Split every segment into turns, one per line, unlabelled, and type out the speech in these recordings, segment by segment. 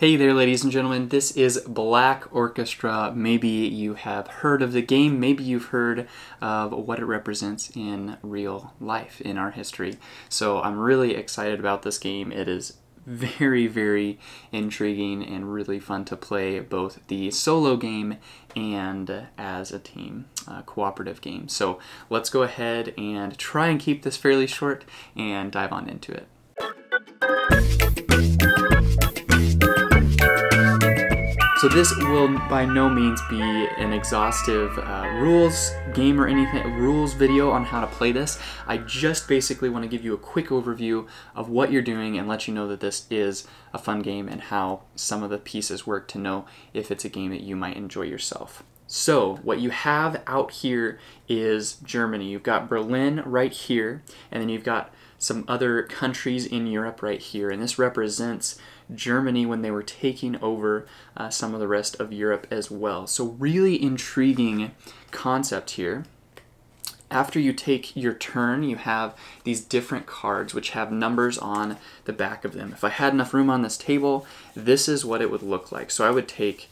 Hey there, ladies and gentlemen. This is Black Orchestra. Maybe you have heard of the game, maybe you've heard of what it represents in real life, in our history. So I'm really excited about this game. It is very, very intriguing and really fun to play both the solo game and as a team, cooperative game. So let's go ahead and try and keep this fairly short and dive on into it. So this will by no means be an exhaustive uh, rules game or anything, rules video on how to play this. I just basically want to give you a quick overview of what you're doing and let you know that this is a fun game and how some of the pieces work to know if it's a game that you might enjoy yourself. So what you have out here is Germany. You've got Berlin right here, and then you've got some other countries in Europe right here, and this represents Germany when they were taking over uh, some of the rest of Europe as well. So, really intriguing concept here. After you take your turn, you have these different cards which have numbers on the back of them. If I had enough room on this table, this is what it would look like. So I would take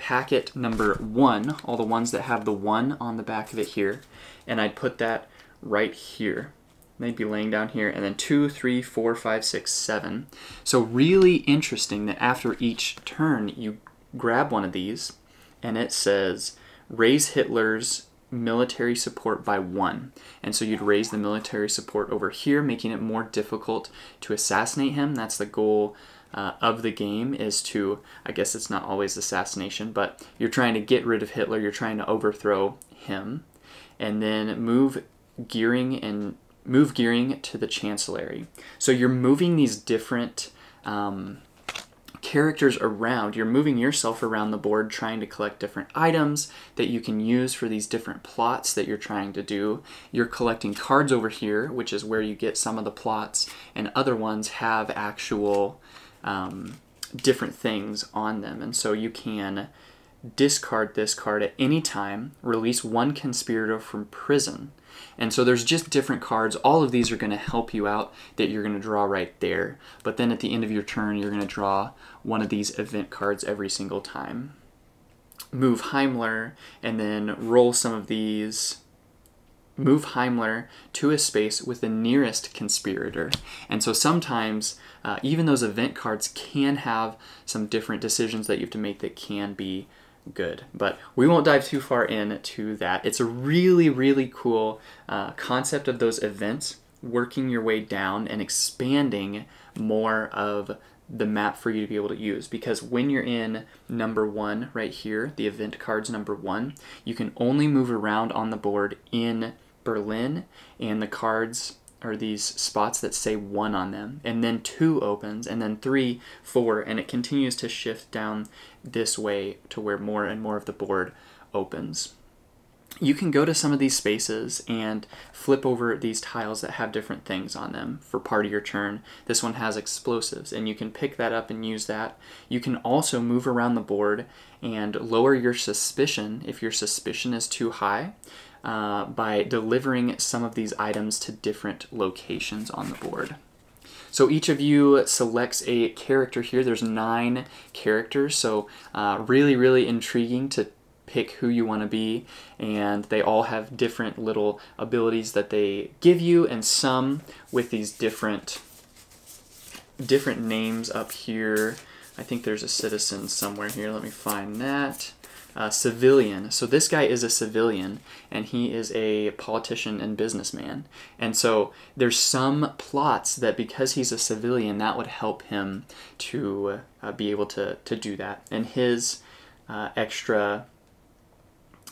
packet number one, all the ones that have the one on the back of it here, and I'd put that right here they'd be laying down here, and then two, three, four, five, six, seven. So really interesting that after each turn, you grab one of these, and it says raise Hitler's military support by one. And so you'd raise the military support over here, making it more difficult to assassinate him. That's the goal uh, of the game is to, I guess it's not always assassination, but you're trying to get rid of Hitler, you're trying to overthrow him, and then move Göring and move Göring to the chancellery. So you're moving these different um, characters around. You're moving yourself around the board trying to collect different items that you can use for these different plots that you're trying to do. You're collecting cards over here, which is where you get some of the plots, and other ones have actual um, different things on them. And so you can discard this card at any time, release one conspirator from prison. And so there's just different cards. All of these are going to help you out that you're going to draw right there. But then at the end of your turn, you're going to draw one of these event cards every single time. Move Himmler and then roll some of these move Himmler to a space with the nearest conspirator. And so sometimes uh, even those event cards can have some different decisions that you have to make that can be good. But we won't dive too far into that. It's a really, really cool uh, concept of those events, working your way down and expanding more of the map for you to be able to use because when you're in number one right here the event cards number one you can only move around on the board in Berlin and the cards are these spots that say one on them, and then two opens, and then three, four, and it continues to shift down this way to where more and more of the board opens. You can go to some of these spaces and flip over these tiles that have different things on them for part of your turn. This one has explosives, and you can pick that up and use that. You can also move around the board and lower your suspicion if your suspicion is too high uh, by delivering some of these items to different locations on the board. So each of you selects a character here. There's nine characters, so uh, really, really intriguing to pick who you want to be, and they all have different little abilities that they give you, and some with these different different names up here. I think there's a citizen somewhere here. Let me find that uh, civilian. So this guy is a civilian, and he is a politician and businessman. And so there's some plots that because he's a civilian, that would help him to uh, be able to to do that. And his uh, extra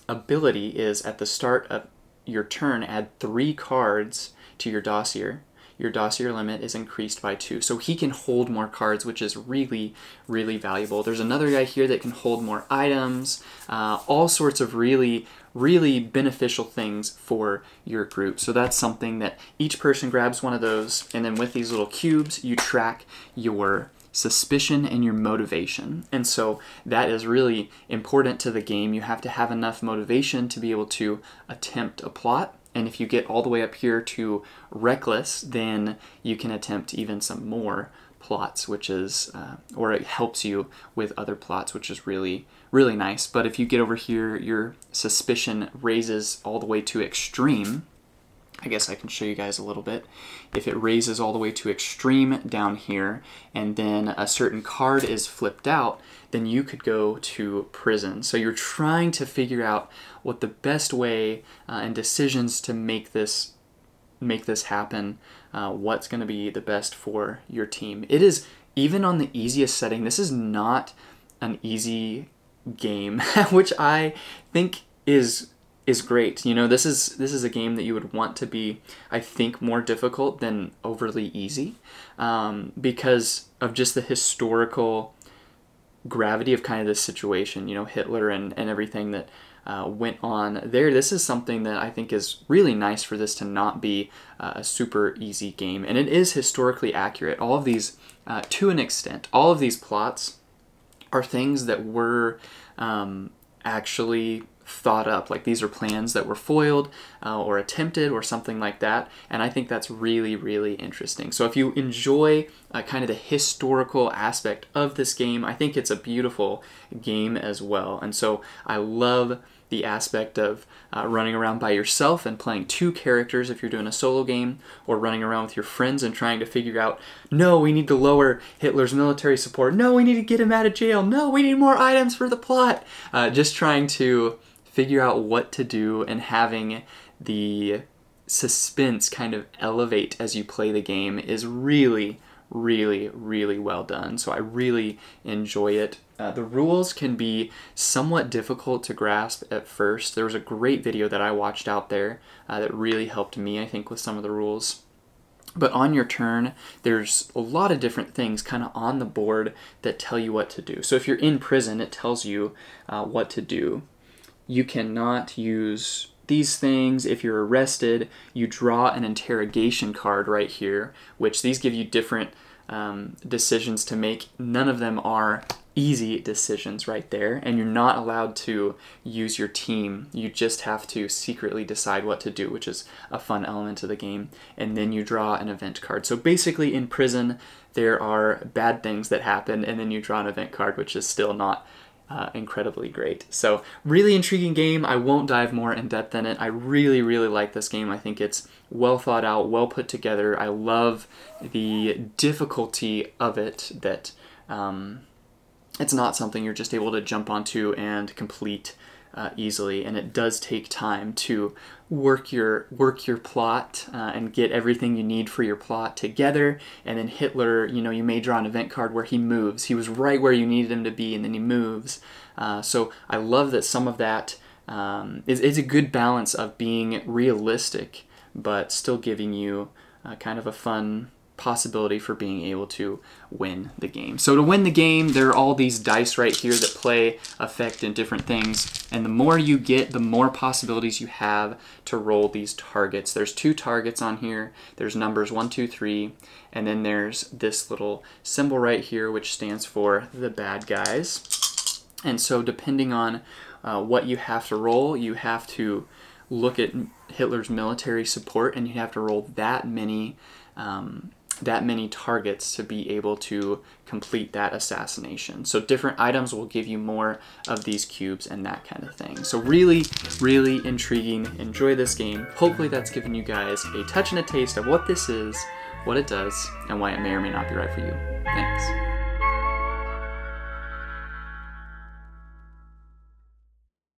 ability is at the start of your turn, add three cards to your dossier your dossier limit is increased by two. So he can hold more cards, which is really, really valuable. There's another guy here that can hold more items, uh, all sorts of really, really beneficial things for your group. So that's something that each person grabs one of those, and then with these little cubes, you track your suspicion and your motivation. And so that is really important to the game. You have to have enough motivation to be able to attempt a plot and if you get all the way up here to reckless, then you can attempt even some more plots, which is, uh, or it helps you with other plots, which is really, really nice. But if you get over here, your suspicion raises all the way to extreme. I guess I can show you guys a little bit. If it raises all the way to extreme down here, and then a certain card is flipped out, then you could go to prison. So you're trying to figure out what the best way uh, and decisions to make this make this happen, uh, what's going to be the best for your team. It is even on the easiest setting. This is not an easy game, which I think is is great. You know, this is this is a game that you would want to be, I think, more difficult than overly easy, um, because of just the historical gravity of kind of this situation. You know, Hitler and and everything that. Uh, went on there. This is something that I think is really nice for this to not be uh, a super easy game. And it is historically accurate. All of these, uh, to an extent, all of these plots are things that were um, actually thought up. Like these are plans that were foiled uh, or attempted or something like that. And I think that's really, really interesting. So if you enjoy uh, kind of the historical aspect of this game, I think it's a beautiful game as well. And so I love the aspect of uh, running around by yourself and playing two characters if you're doing a solo game, or running around with your friends and trying to figure out, no, we need to lower Hitler's military support. No, we need to get him out of jail. No, we need more items for the plot. Uh, just trying to figure out what to do and having the suspense kind of elevate as you play the game is really, really, really well done. So I really enjoy it. Uh, the rules can be somewhat difficult to grasp at first. There was a great video that I watched out there uh, that really helped me, I think, with some of the rules. But on your turn, there's a lot of different things kind of on the board that tell you what to do. So if you're in prison, it tells you uh, what to do you cannot use these things. If you're arrested, you draw an interrogation card right here, which these give you different um, decisions to make. None of them are easy decisions right there, and you're not allowed to use your team. You just have to secretly decide what to do, which is a fun element of the game, and then you draw an event card. So basically, in prison, there are bad things that happen, and then you draw an event card, which is still not uh, incredibly great. So really intriguing game. I won't dive more in depth in it. I really, really like this game. I think it's well thought out, well put together. I love the difficulty of it that um, it's not something you're just able to jump onto and complete uh, easily, and it does take time to work your work your plot uh, and get everything you need for your plot together. And then Hitler, you know, you may draw an event card where he moves. He was right where you needed him to be, and then he moves. Uh, so I love that some of that um, is, is a good balance of being realistic, but still giving you uh, kind of a fun possibility for being able to win the game. So to win the game, there are all these dice right here that play effect in different things. And the more you get, the more possibilities you have to roll these targets. There's two targets on here. There's numbers one, two, three, and then there's this little symbol right here, which stands for the bad guys. And so depending on uh, what you have to roll, you have to look at Hitler's military support and you have to roll that many um, that many targets to be able to complete that assassination. So different items will give you more of these cubes and that kind of thing. So really, really intriguing. Enjoy this game. Hopefully that's given you guys a touch and a taste of what this is, what it does, and why it may or may not be right for you. Thanks.